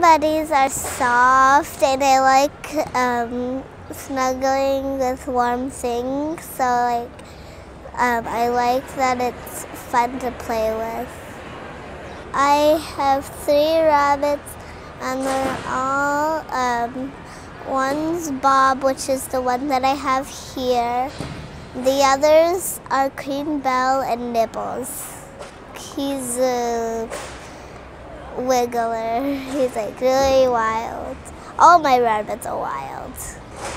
Buddies are soft and I like um, snuggling with warm things. So like um, I like that it's fun to play with. I have three rabbits and they're all, um, one's Bob, which is the one that I have here. The others are Cream Bell and Nibbles. He's a wiggler. He's like really wild. All my rabbits are wild.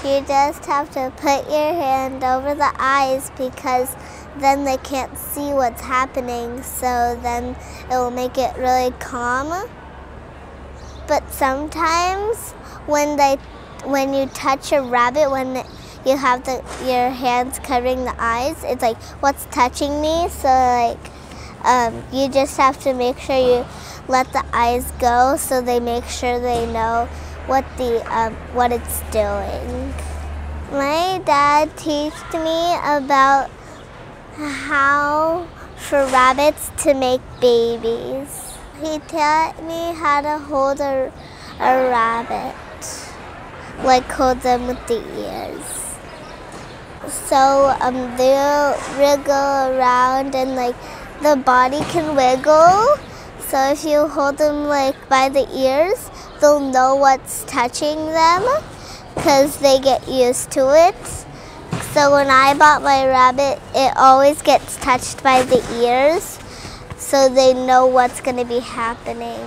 You just have to put your hand over the eyes because then they can't see what's happening, so then it will make it really calm. But sometimes when they when you touch a rabbit when you have the your hands covering the eyes, it's like what's touching me? So like um, you just have to make sure you let the eyes go so they make sure they know what the um, what it's doing. My dad taught me about how for rabbits to make babies. He taught me how to hold a, a rabbit, like hold them with the ears. So um, they'll wriggle around and like the body can wiggle. So if you hold them like by the ears, they'll know what's touching them because they get used to it. So when I bought my rabbit, it always gets touched by the ears so they know what's going to be happening.